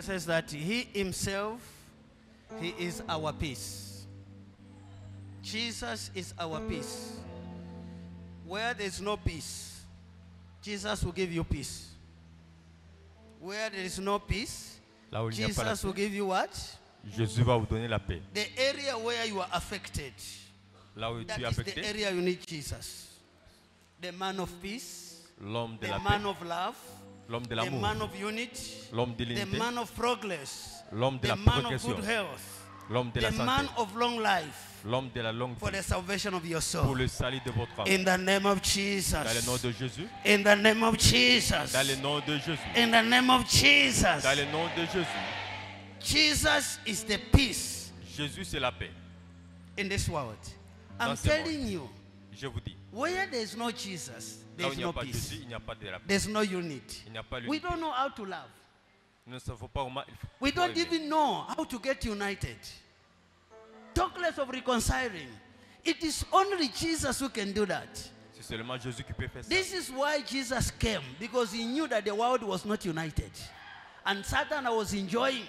Bible says that He Himself, He is our peace. Jesus is our peace. Where there is no peace, Jesus will give you peace. Where there is no peace, Là où il n'y pas Jesus will give you what? Jésus va vous donner la paix. The area where you are affected. Là où That tu es is the area you need Jesus. The man of peace, l'homme de the la man paix, of love, l'homme de the l'amour, man of unity, l'homme de the l'unité, man of progress, l'homme de the la man of progression, good health, l'homme de the la man santé, of long life l'homme de la longue for vie, the salvation of your pour soul. le salut de votre âme. In the name of Dans le nom Jesus. de Jésus, In the name of Jesus. dans le nom de Jésus, In the name of Jesus. dans le nom de Jésus. Jesus is the peace Jésus, c'est la paix. in this world. I'm Dans telling you, Je vous dis, where there's no Jesus, there's no a pas de peace. Jésus, il n'y a pas de la paix. There's no unity. Il n'y a pas We don't know how to love. Nous ne savons pas comment il faut. We don't even know how to get united. Talk less of reconciling. It is only Jesus who can do that. C'est seulement Jésus qui peut faire ça. This is why Jesus came, because he knew that the world was not united. And Satan was enjoying,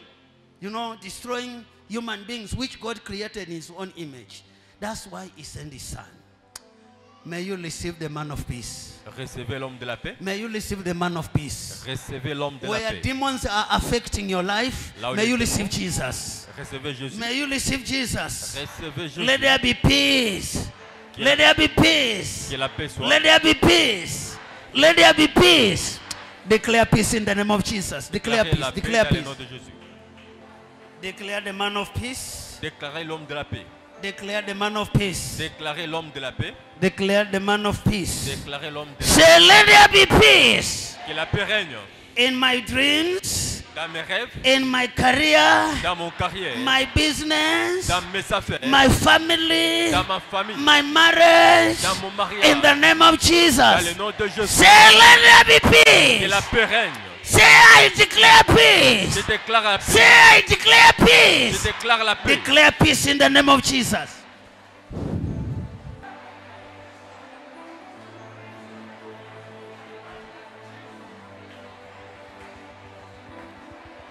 you know, destroying human beings, which God created in his own image. That's why he sent his son. May you receive the man of peace. Recevez l'homme de la paix. May you receive the man of peace. Recevez l'homme de la paix. Where demons are affecting your life, may you receive Jesus. Recevez Jésus. May you receive Jesus. Recevez Jésus. Let there be peace. Let there be peace. Que la paix soit. Let there be peace. Let there be peace. Declare peace in the name of Jesus. Declare peace. Declare peace. nom de Jésus. Declare the man of peace. Déclarez l'homme de la paix. Declare the man of peace. Déclarez l'homme de la paix. Declare the man of peace. Déclarez l'homme de la Say, let there be peace Que la paix règne in my dreams, dans mes rêves, in my career, dans mon carrière, my business, dans mes affaires, my family, dans ma famille, my marriage. dans mon mariage. In the name of Jesus. Dans le nom de Jésus. Say, let there be peace. Que la paix règne. Say, I declare Je peace. déclare la Say. I declare Je peace. déclare la paix. Declare peace in the name of Jesus.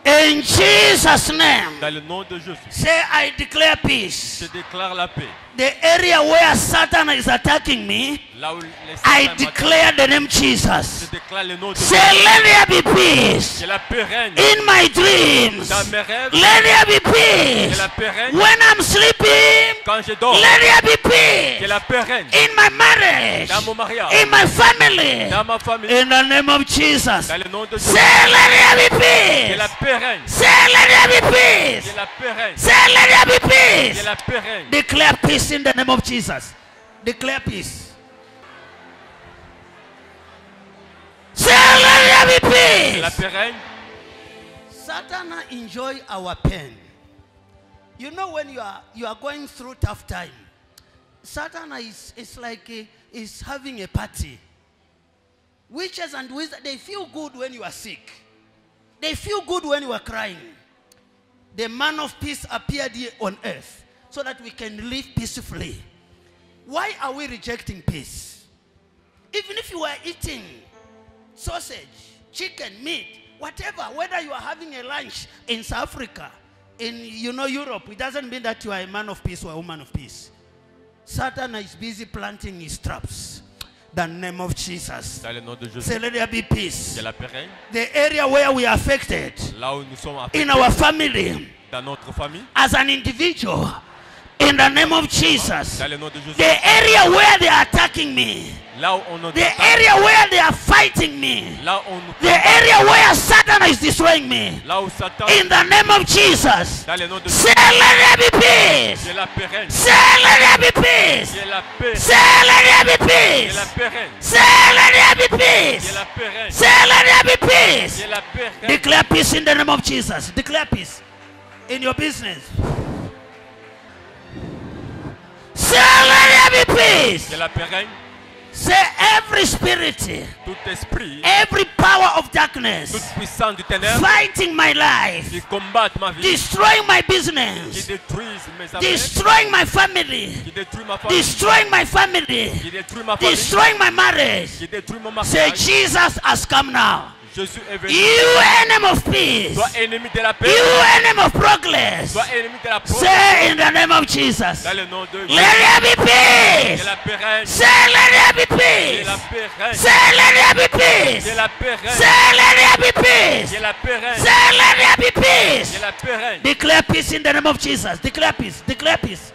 In Jesus' name, Dans le nom de Jésus. say, I declare Je peace. déclare la paix. The area where Satan is attacking me, Là où les I Satan declare the name Jesus. déclare le nom de Say, let there be peace Que la paix in my dreams. dans mes rêves. Let there be peace la paix règne when I'm sleeping. quand je dors. Let there be peace la paix règne in my marriage, dans mon mariage, in my family. dans ma famille. In the name of Jesus. Dans le nom de Jésus. Say, let there be peace. Say, let there be peace. Que la paix règne. Say, let there be peace. la paix règne. Declare peace in the name of Jesus. Declare peace. Let there be Que la peace. Satan enjoy our pain. You know when you are you are going through tough time, Satan is is like a, is having a party. Witches and wizards they feel good when you are sick. They feel good when you are crying. The man of peace appeared here on earth so that we can live peacefully. Why are we rejecting peace? Even if you are eating sausage, chicken, meat, whatever, whether you are having a lunch in South Africa, in you know Europe, it doesn't mean that you are a man of peace or a woman of peace. Satan is busy planting his traps. The name of Jesus. Say, let there be peace. The area where we are affected in our family dans notre famille. as an individual, in the name of Jesus. Dans le nom de Jésus. The area where they are attacking me, Là où on nous the area where they are fighting me, Là où on nous the area where Satan is destroying me. In the name of Jesus. Dans le nom. Say, let there be peace. Que la paix règne. Say, let there be peace. Say, let there be peace. Say, let there be peace. Say, let there be peace. Que la paix règne. Declare peace in the name of Jesus. Declare peace in your business. There be la paix. Say, every spirit, Tout esprit. every power of darkness puissance du ténèbre. fighting my life, Qui combattent ma vie. destroying my Qui business, mes destroying my family, Qui détruisent ma famille. destroying my family, Qui détruisent ma famille. destroying my marriage. Qui détruisent mon Say. Jesus has come now. Jésus est venu. You enemy of peace. Toi ennemi de la paix. You enemy of progress. Toi ennemi de la paix. Say in the name of Jesus. Dans le nom de Jésus. Let there be peace. La paix. Say let there be peace. la paix. Say let there be peace. Que la paix. Say let there be peace. La paix. Say let there be peace. La paix. Declare peace in the name of Jesus. Declare peace. Declare peace.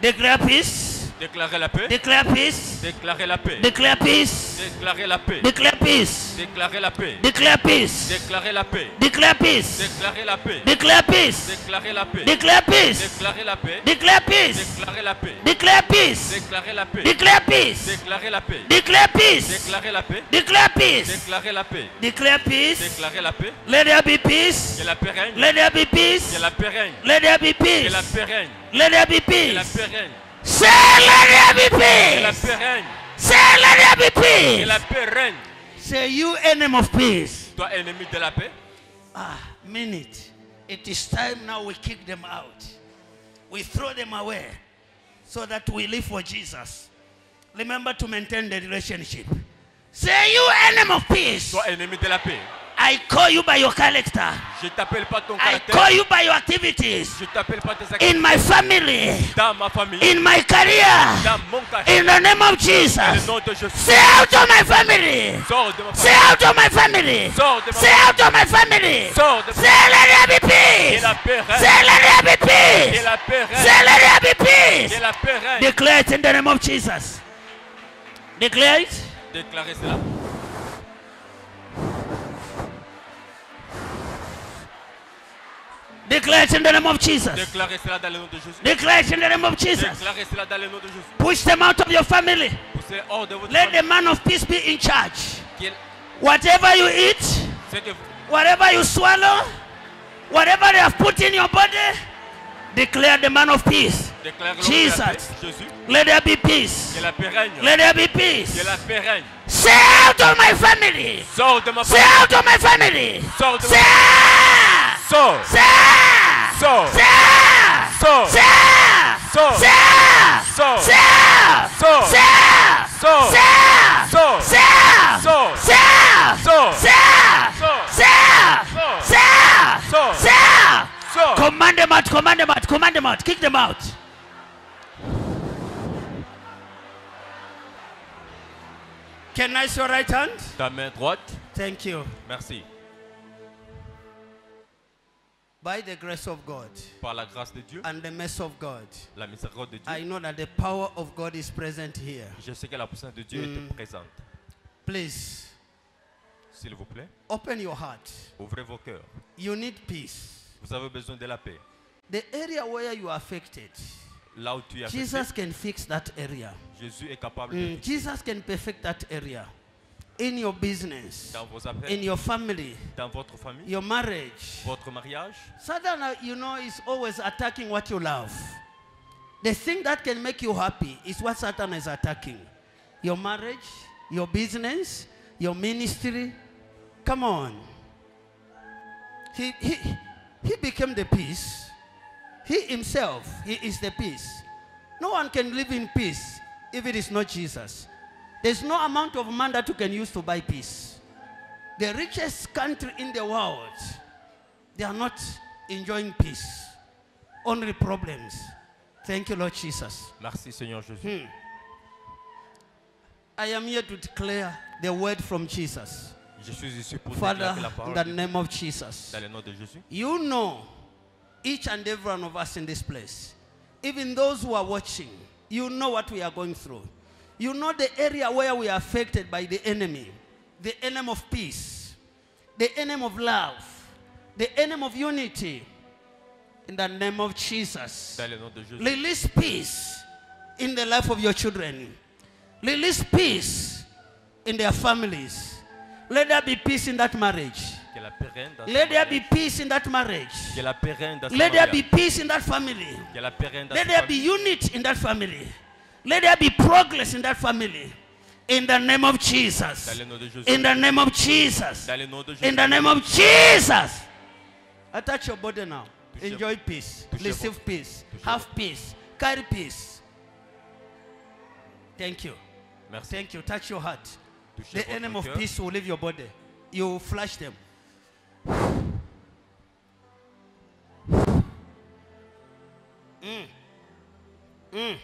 Declare peace. Déclarer la paix. Declare peace. Déclarer la paix. Declare peace. Déclarer la paix. Declare peace. Déclarer la paix. Declare peace. Déclarer la paix. Declare peace. Déclarer la paix. Declare peace. Déclarer la paix. Declare peace. Déclarer la paix. Declare peace. Déclarer la paix. Declare peace. Déclarer la paix. Declare peace. Déclarer la paix. Declare peace. Déclarer la paix. Declare peace. Déclarer la paix. Declare peace. Déclarer la paix. Let there be peace. Que la paix règne. Let there be peace. Que la paix règne. Let there be Que peace. la paix règne. Let there be Que la peace. paix règne. Que la paix règne. Be Que peace. la paix règne. C'est you enemy of peace. Toi ennemi de la paix. Ah, it. It is time now we kick them out. We throw them away so that we live for Jesus. Remember to maintain the relationship. Say you enemy of peace. Toi ennemi de la paix. I call you by your character. Je t'appelle pas ton caractère. I call you by your activities. Je t'appelle pas tes actions. In my family. Dans ma famille. In my career. Dans mon caractère. In the name of Dans le nom de Jésus. Say out of my family. Sors de ma Say famille. out of my family. Sors de ma Say famille. out of my family. Sors de ma Say let there be Que peace. la paix règne. Say let there be Que peace. la paix règne. Say let there be peace. Que la paix règne. Declare it in the name of Jesus. Declare it. Déclarez cela. Declare it in the name of Jesus. Déclarez cela dans le nom de Jésus. Declare it in the name of Jesus. Déclarez cela dans le nom de Jésus. Push them out of your family. Poussez hors de votre Let the man of peace be in charge. Qu'il- Whatever you eat, Ce que vous whatever you swallow, whatever they have put in your body, declare the man of peace. déclarez Jesus. la paix. Jésus. Let there be peace. Que la paix règne. Let there be peace. Que la paix règne. Say out of my family. Sors de ma Say famille. out of my family. Sors de Say. ma Say. Sors. Say. Sors. Say. Sors. Say. Sors. Say. Sors. Say. Sors. Say. Sors. Say. Sors. Say. Sors. Command them out, command them out, command them out, kick them out. Can I see your right hand? Ta main droite. Thank you. Merci. By the grace of God Par la grâce de Dieu, and the mercy of God, la miséricorde de Dieu, I know that the power of God is present here. je sais que la puissance de Dieu Mm. est présente. Please S'il vous plaît, open your heart. ouvrez vos cœurs. You need peace. Vous avez besoin de la paix. The area where you are affected, Là où tu es affecté, Jesus can fix that area. Jésus est capable Mm, de Jesus can perfect that area. In your business, dans vos affaires, in your family, dans votre famille, your marriage. votre mariage. Satan, you know, is always attacking what you love. The thing that can make you happy is what Satan is attacking. Your marriage, your business, your ministry. Come on. He, he, he became the peace. He himself, he is the peace. No one can live in peace if it is not Jesus. There's no amount of money that you can use to buy peace. The richest country in the world, they are not enjoying peace. Only problems. Thank you, Lord Jesus. Merci Seigneur Jésus. Hmm. I am here to declare the word from Jesus. Je suis ici pour Father, la in the name of Jesus. dans le nom de Jésus. You know each and every one of us in this place, even those who are watching, you know what we are going through. You know the area where we are affected by the enemy, the enemy of peace, the enemy of love, the enemy of unity. In the name of Jesus. Dans le nom de Jésus. Release peace in the life of your children. Release peace in their families. Let there be peace in that marriage. Que la paix règne dans Let there be peace in that marriage. Que la paix règne dans ce Let there be peace in that family. Que la paix règne dans Let there be unity in that family. Let there be progress in that family. In the name of Jesus. Dans le nom de Jésus. In the name of Jesus. Dans le nom de In the name of Jesus. Attach your body now. Enjoy peace. Receive peace. Have peace. Carry peace. Thank you. Merci. Thank you. Touch your heart. The enemy of peace will leave your body. You flush them. Mm. Mm.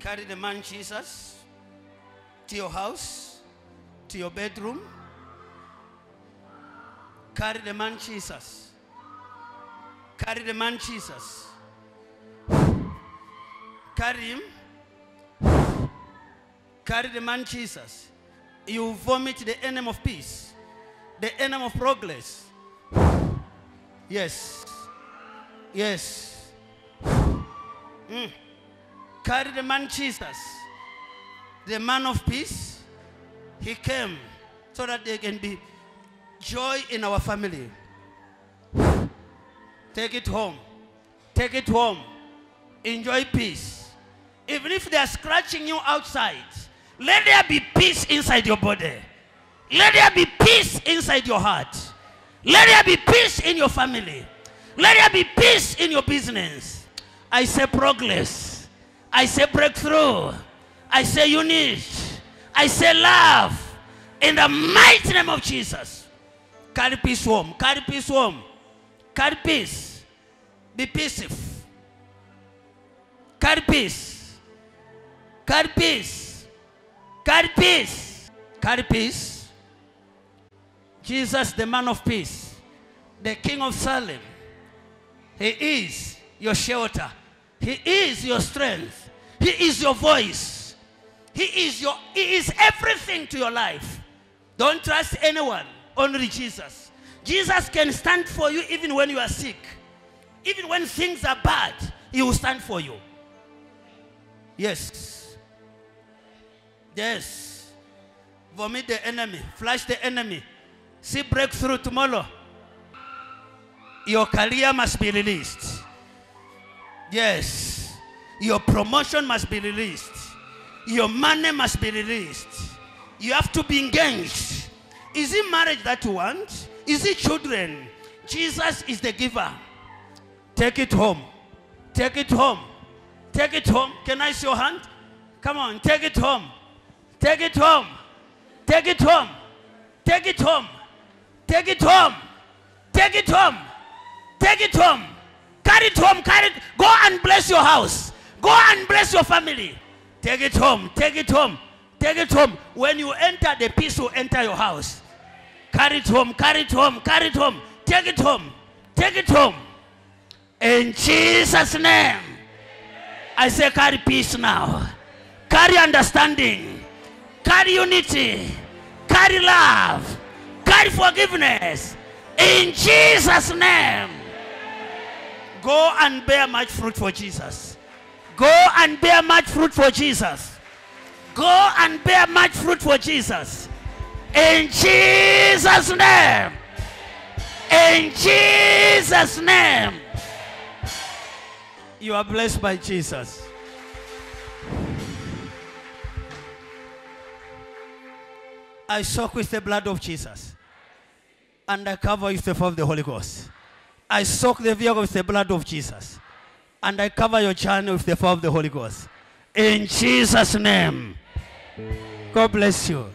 Carry the man Jesus to your house, to your bedroom. Carry the man Jesus. Carry the man Jesus. Carry him. Carry the man Jesus. You vomit the enemy of peace, the enemy of progress. Yes. Yes. Mm. Carry the man Jesus, the man of peace. He came so that there can be joy in our family. Take it home. Take it home. Enjoy peace. Even if they are scratching you outside, let there be peace inside your body. Let there be peace inside your heart. Let there be peace in your family. Let there be peace in your business. I say progress. I say breakthrough. I say unity. I say love. In the mighty name of Jesus. Carry peace home. Carry peace home. Carry peace. Be peaceful. Carry peace. Carry peace. Carry peace. Carry peace. Jesus, the man of peace, the King of Salem, He is your shelter. He is your strength. He is your voice. He is your He is everything to your life. Don't trust anyone, only Jesus. Jesus can stand for you even when you are sick. Even when things are bad, He will stand for you. Yes. Yes. Vomit the enemy. Flash the enemy. See breakthrough tomorrow. Your career must be released. Yes. Your promotion must be released. Your money must be released. You have to be engaged. Is it marriage that you want? Is it children? Jesus is the giver. Take it home. Take it home. Take it home. Can I see your hand? Come on, take it home. Take it home. Take it home. Take it home. Take it home. Take it home. Take it home. Carry it home. Carry it. Go and bless your house. Go and bless your family. Take it home. Take it home. Take it home. When you enter, the peace will enter your house. Carry it home. Carry it home. Carry it home. Take it home. Take it home. In Jesus' name. I say carry peace now. Carry understanding. Carry unity. Carry love. Carry forgiveness. In Jesus' name. Go and bear much fruit for Jesus. Go and bear much fruit for Jesus. Go and bear much fruit for Jesus. In Jesus' name. In Jesus' name. You are blessed by Jesus. I soak with the blood of Jesus. And I cover with the fire of the Holy Ghost. I soak the vehicle with the blood of Jesus. And I cover your channel with the fire of the Holy Ghost. In Jesus' name. God bless you.